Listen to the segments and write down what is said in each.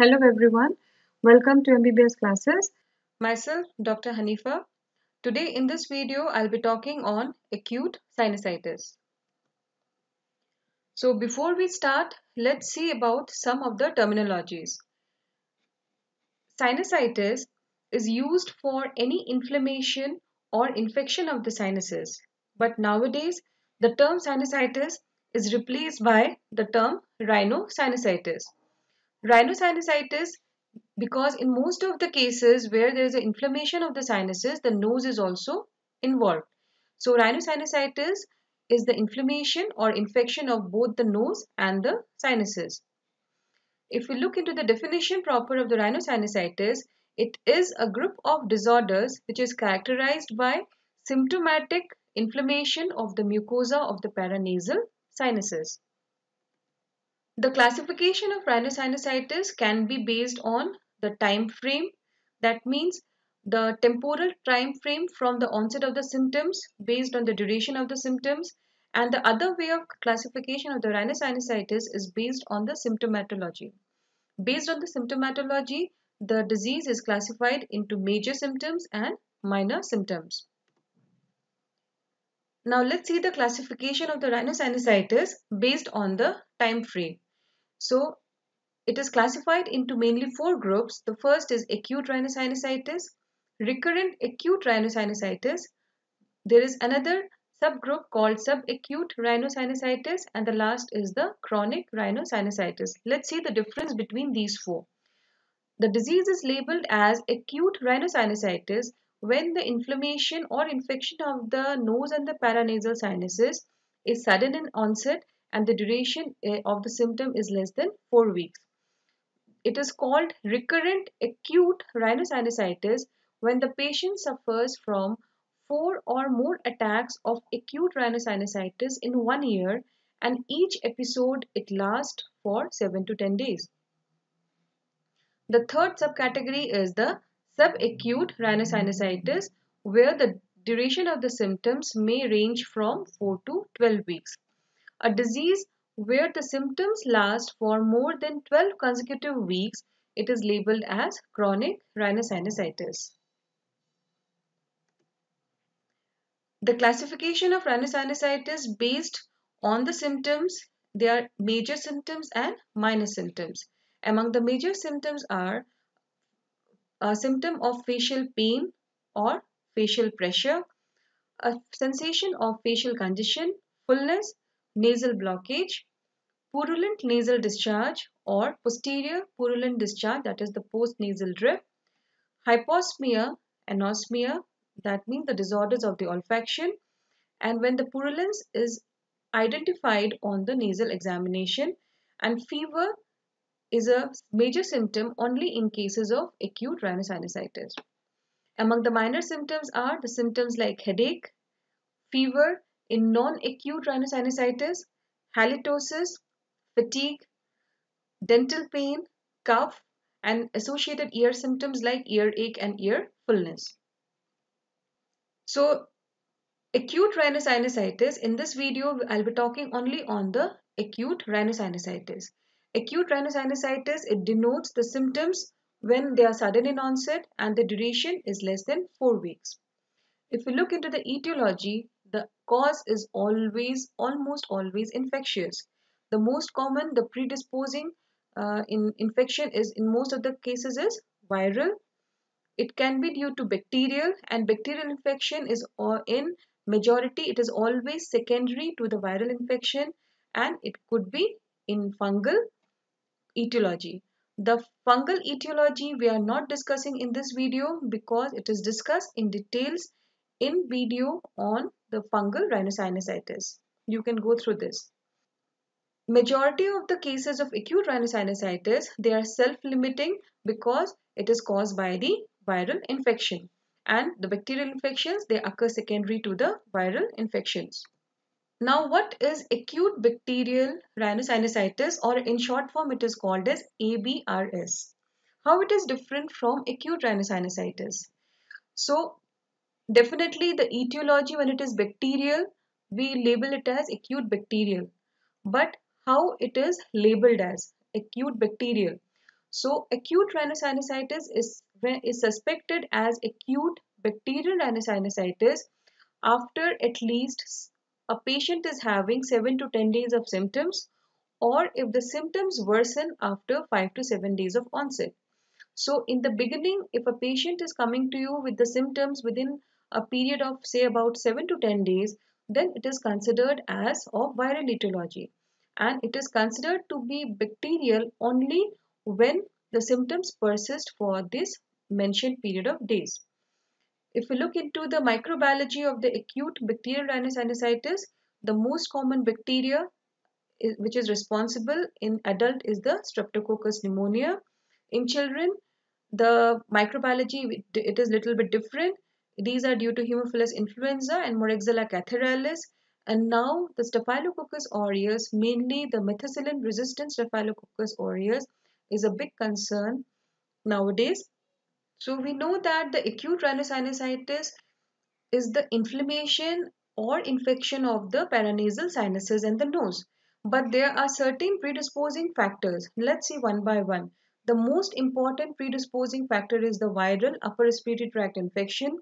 Hello everyone, welcome to MBBS classes. Myself Dr. Hanifa. Today in this video I'll be talking on acute sinusitis. So before we start, let's see about some of the terminologies. Sinusitis is used for any inflammation or infection of the sinuses. But nowadays the term sinusitis is replaced by the term rhinosinusitis Rhinosinusitis because in most of the cases where there is an inflammation of the sinuses, the nose is also involved. So rhinosinusitis is the inflammation or infection of both the nose and the sinuses. If we look into the definition proper of the rhinosinusitis, it is a group of disorders which is characterized by symptomatic inflammation of the mucosa of the paranasal sinuses. The classification of rhinosinusitis can be based on the time frame. That means the temporal time frame from the onset of the symptoms based on the duration of the symptoms and the other way of classification of the rhinosinusitis is based on the symptomatology. Based on the symptomatology, the disease is classified into major symptoms and minor symptoms. Now let's see the classification of the rhinosinusitis based on the time frame. So it is classified into mainly four groups. The first is acute rhinosinusitis, recurrent acute rhinosinusitis. There is another subgroup called subacute rhinosinusitis and the last is the chronic rhinosinusitis. Let's see the difference between these four. The disease is labeled as acute rhinosinusitis when the inflammation or infection of the nose and the paranasal sinuses is sudden in onset and the duration eh, of the symptom is less than 4 weeks. It is called recurrent acute rhinosinusitis when the patient suffers from four or more attacks of acute rhinosinusitis in one year and each episode it lasts for 7 to 10 days. The third subcategory is the subacute rhinosinusitis where the duration of the symptoms may range from 4 to 12 weeks a disease where the symptoms last for more than 12 consecutive weeks, it is labeled as chronic rhinosinusitis. The classification of rhinosinusitis based on the symptoms, there are major symptoms and minor symptoms. Among the major symptoms are a symptom of facial pain or facial pressure, a sensation of facial condition, fullness, nasal blockage, purulent nasal discharge or posterior purulent discharge that is the postnasal drip, hyposmia, anosmia that means the disorders of the olfaction and when the purulence is identified on the nasal examination and fever is a major symptom only in cases of acute rhinosinusitis. Among the minor symptoms are the symptoms like headache, fever, in non-acute rhinosinusitis, halitosis, fatigue, dental pain, cough, and associated ear symptoms like earache and ear fullness. So, acute rhinosinusitis, in this video, I'll be talking only on the acute rhinosinusitis. Acute rhinosinusitis, it denotes the symptoms when they are sudden in onset and the duration is less than 4 weeks. If we look into the etiology, the cause is always, almost always infectious. The most common, the predisposing uh, in infection is in most of the cases is viral. It can be due to bacterial and bacterial infection is or in majority it is always secondary to the viral infection and it could be in fungal etiology. The fungal etiology we are not discussing in this video because it is discussed in details in video on the fungal rhinosinusitis. You can go through this. Majority of the cases of acute rhinosinusitis, they are self-limiting because it is caused by the viral infection. And the bacterial infections, they occur secondary to the viral infections. Now, what is acute bacterial rhinosinusitis or in short form it is called as ABRS? How it is different from acute rhinosinusitis? So, Definitely the etiology when it is bacterial, we label it as acute bacterial. But how it is labeled as acute bacterial? So acute rhinosinusitis is, is suspected as acute bacterial rhinosinusitis after at least a patient is having 7 to 10 days of symptoms or if the symptoms worsen after 5 to 7 days of onset. So in the beginning, if a patient is coming to you with the symptoms within a period of say about 7 to 10 days, then it is considered as of viral etiology and it is considered to be bacterial only when the symptoms persist for this mentioned period of days. If we look into the microbiology of the acute bacterial rhinosinusitis, the most common bacteria which is responsible in adult is the Streptococcus pneumonia. In children, the microbiology it is a little bit different. These are due to Haemophilus influenza and Moraxella catarrhalis. And now the Staphylococcus aureus, mainly the methicillin resistant Staphylococcus aureus is a big concern nowadays. So we know that the acute rhinosinusitis is the inflammation or infection of the paranasal sinuses and the nose. But there are certain predisposing factors. Let's see one by one. The most important predisposing factor is the viral upper respiratory tract infection.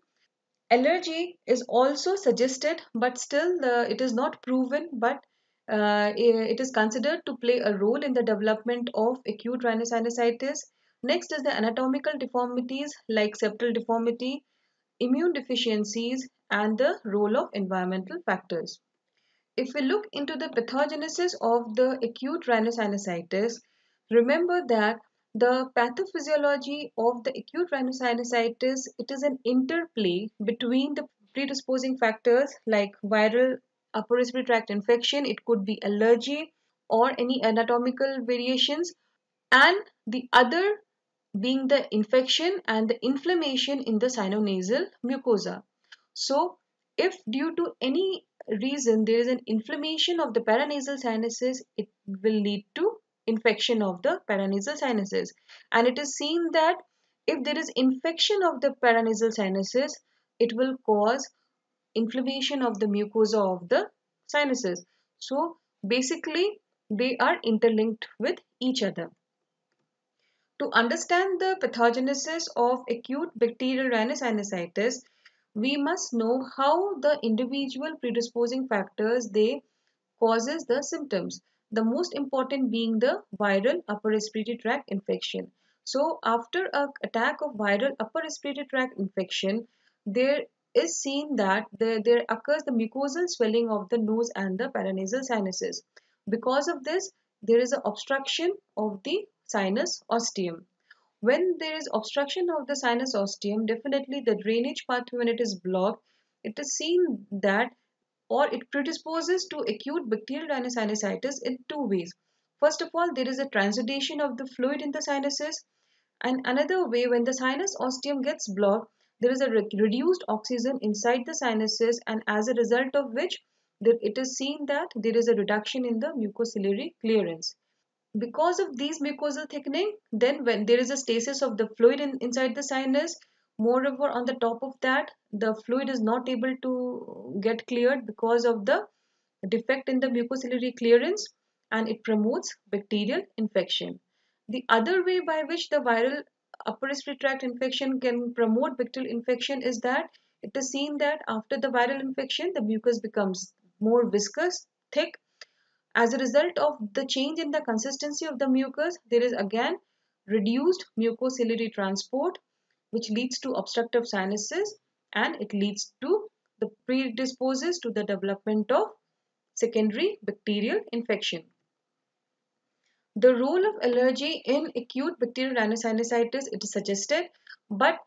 Allergy is also suggested, but still the, it is not proven, but uh, it is considered to play a role in the development of acute rhinosinusitis. Next is the anatomical deformities like septal deformity, immune deficiencies, and the role of environmental factors. If we look into the pathogenesis of the acute rhinosinusitis, remember that the pathophysiology of the acute rhinosinusitis, it is an interplay between the predisposing factors like viral upper respiratory tract infection, it could be allergy or any anatomical variations and the other being the infection and the inflammation in the sinonasal mucosa. So if due to any reason there is an inflammation of the paranasal sinuses, it will lead to infection of the paranasal sinuses. And it is seen that if there is infection of the paranasal sinuses, it will cause inflammation of the mucosa of the sinuses. So basically they are interlinked with each other. To understand the pathogenesis of acute bacterial rhinosinusitis, we must know how the individual predisposing factors they causes the symptoms. The most important being the viral upper respiratory tract infection. So after a attack of viral upper respiratory tract infection, there is seen that there, there occurs the mucosal swelling of the nose and the paranasal sinuses. Because of this, there is an obstruction of the sinus ostium. When there is obstruction of the sinus ostium, definitely the drainage pathway when it is blocked, it is seen that or it predisposes to acute bacterial rhinosinusitis in two ways. First of all, there is a transudation of the fluid in the sinuses and another way when the sinus ostium gets blocked, there is a re reduced oxygen inside the sinuses and as a result of which it is seen that there is a reduction in the mucociliary clearance because of these mucosal thickening then when there is a stasis of the fluid in, inside the sinus moreover on the top of that the fluid is not able to get cleared because of the defect in the mucociliary clearance and it promotes bacterial infection. The other way by which the viral upper respiratory tract infection can promote bacterial infection is that it is seen that after the viral infection the mucus becomes more viscous thick as a result of the change in the consistency of the mucus, there is again reduced mucociliary transport which leads to obstructive sinuses and it leads to the predisposes to the development of secondary bacterial infection. The role of allergy in acute bacterial rhinosinusitis it is suggested but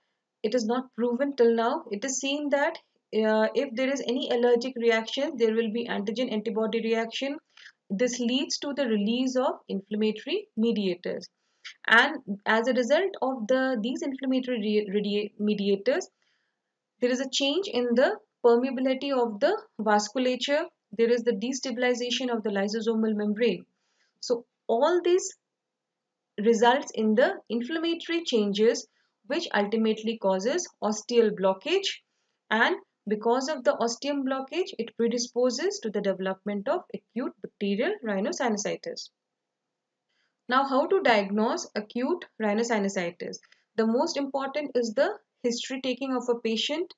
it is not proven till now. It is seen that uh, if there is any allergic reaction there will be antigen antibody reaction this leads to the release of inflammatory mediators. And as a result of the these inflammatory mediators, there is a change in the permeability of the vasculature. There is the destabilization of the lysosomal membrane. So all this results in the inflammatory changes which ultimately causes ostial blockage and because of the ostium blockage, it predisposes to the development of acute bacterial rhinosinusitis. Now, how to diagnose acute rhinosinusitis? The most important is the history taking of a patient,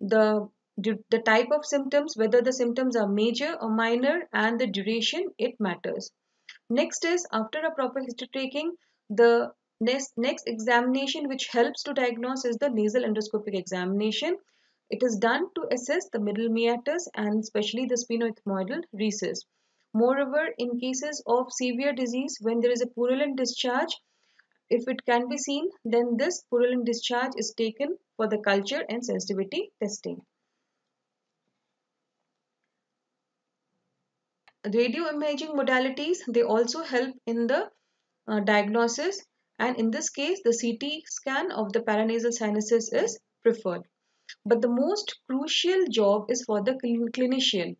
the, the type of symptoms, whether the symptoms are major or minor, and the duration, it matters. Next is after a proper history taking, the next, next examination which helps to diagnose is the nasal endoscopic examination. It is done to assess the middle meatus and especially the sphenoethmoidal recess. Moreover, in cases of severe disease, when there is a purulent discharge, if it can be seen, then this purulent discharge is taken for the culture and sensitivity testing. Radio imaging modalities, they also help in the uh, diagnosis and in this case, the CT scan of the paranasal sinuses is preferred. But the most crucial job is for the clinician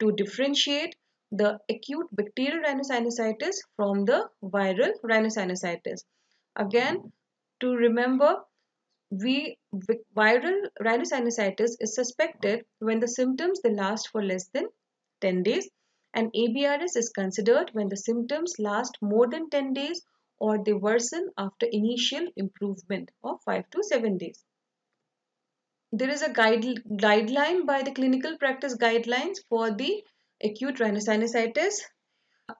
to differentiate the acute bacterial rhinosinusitis from the viral rhinosinusitis. Again, to remember, we viral rhinosinusitis is suspected when the symptoms they last for less than 10 days and ABRS is considered when the symptoms last more than 10 days or they worsen after initial improvement of 5 to 7 days. There is a guide, guideline by the clinical practice guidelines for the acute rhinosinusitis.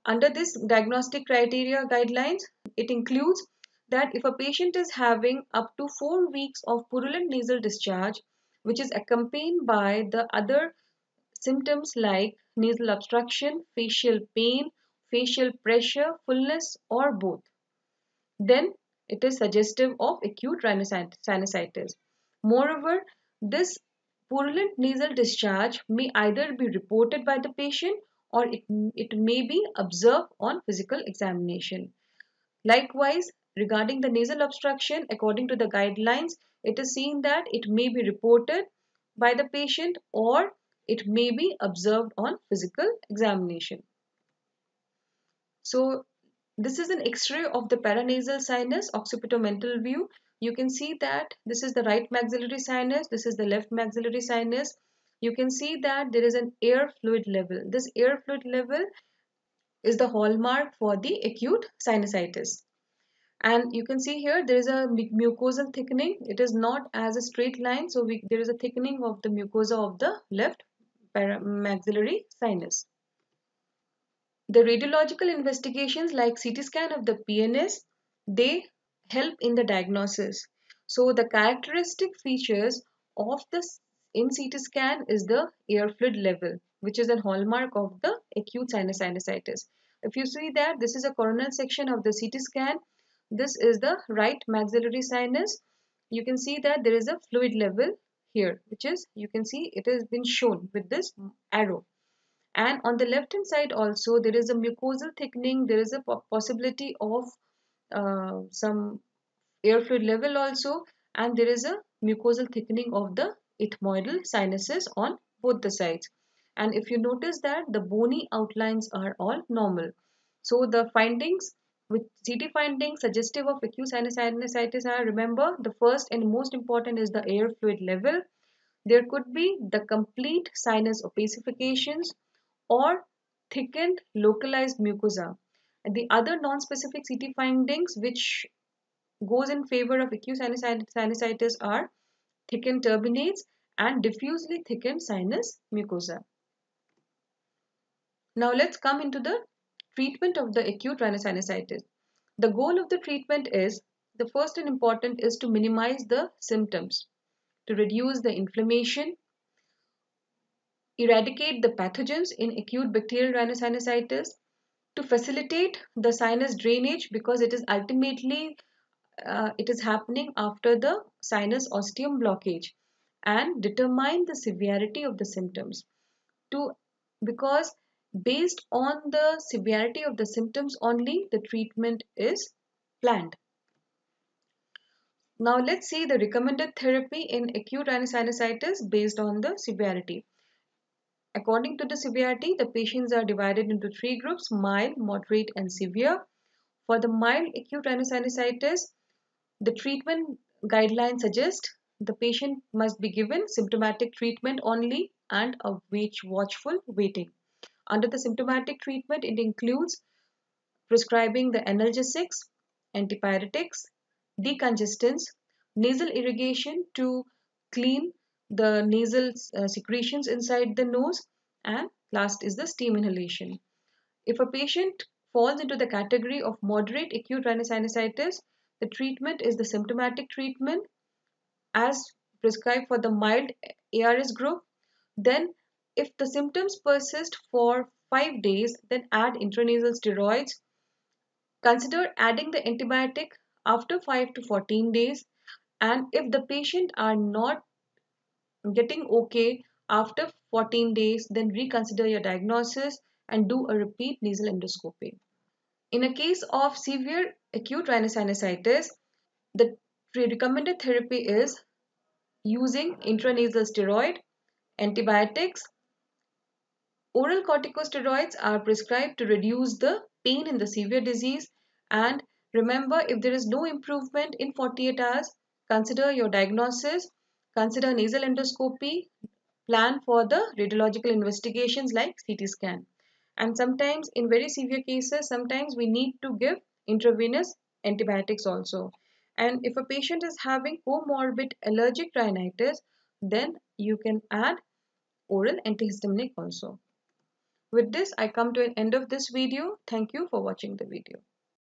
Under this diagnostic criteria guidelines, it includes that if a patient is having up to 4 weeks of purulent nasal discharge, which is accompanied by the other symptoms like nasal obstruction, facial pain, facial pressure, fullness or both, then it is suggestive of acute rhinosinusitis. Moreover, this purulent nasal discharge may either be reported by the patient or it, it may be observed on physical examination. Likewise, regarding the nasal obstruction, according to the guidelines, it is seen that it may be reported by the patient or it may be observed on physical examination. So, this is an x-ray of the paranasal sinus occipitomental view you can see that this is the right maxillary sinus this is the left maxillary sinus. You can see that there is an air fluid level. This air fluid level is the hallmark for the acute sinusitis. And you can see here there is a mucosal thickening. It is not as a straight line so we, there is a thickening of the mucosa of the left maxillary sinus. The radiological investigations like CT scan of the PNS they help in the diagnosis. So the characteristic features of the in CT scan is the air fluid level, which is a hallmark of the acute sinusitis. If you see that this is a coronal section of the CT scan, this is the right maxillary sinus. You can see that there is a fluid level here, which is you can see it has been shown with this arrow. And on the left hand side also there is a mucosal thickening. There is a possibility of uh, some air fluid level also. And there is a mucosal thickening of the ethmoidal sinuses on both the sides. And if you notice that the bony outlines are all normal. So the findings with CT findings suggestive of acute sinusitis are remember the first and most important is the air fluid level. There could be the complete sinus opacifications or thickened localized mucosa the other non-specific CT findings which goes in favor of acute sinusitis are thickened turbinates and diffusely thickened sinus mucosa. Now let's come into the treatment of the acute rhinosinusitis. The goal of the treatment is, the first and important is to minimize the symptoms, to reduce the inflammation, eradicate the pathogens in acute bacterial rhinosinusitis, to facilitate the sinus drainage because it is ultimately uh, it is happening after the sinus ostium blockage and determine the severity of the symptoms. To because based on the severity of the symptoms only the treatment is planned. Now let's see the recommended therapy in acute rhinosinusitis based on the severity According to the severity, the patients are divided into three groups, mild, moderate and severe. For the mild acute rhinosinusitis, the treatment guidelines suggest the patient must be given symptomatic treatment only and a watchful waiting. Under the symptomatic treatment, it includes prescribing the analgesics, antipyretics, decongestants, nasal irrigation to clean the nasal uh, secretions inside the nose and last is the steam inhalation. If a patient falls into the category of moderate acute rhinosinusitis, the treatment is the symptomatic treatment as prescribed for the mild ARS group. Then if the symptoms persist for 5 days, then add intranasal steroids. Consider adding the antibiotic after 5 to 14 days and if the patient are not getting okay after 14 days, then reconsider your diagnosis and do a repeat nasal endoscopy. In a case of severe acute rhinosinusitis, the recommended therapy is using intranasal steroid, antibiotics. Oral corticosteroids are prescribed to reduce the pain in the severe disease and remember if there is no improvement in 48 hours, consider your diagnosis, consider nasal endoscopy, plan for the radiological investigations like CT scan. And sometimes in very severe cases, sometimes we need to give intravenous antibiotics also. And if a patient is having comorbid allergic rhinitis, then you can add oral antihistaminic also. With this, I come to an end of this video. Thank you for watching the video.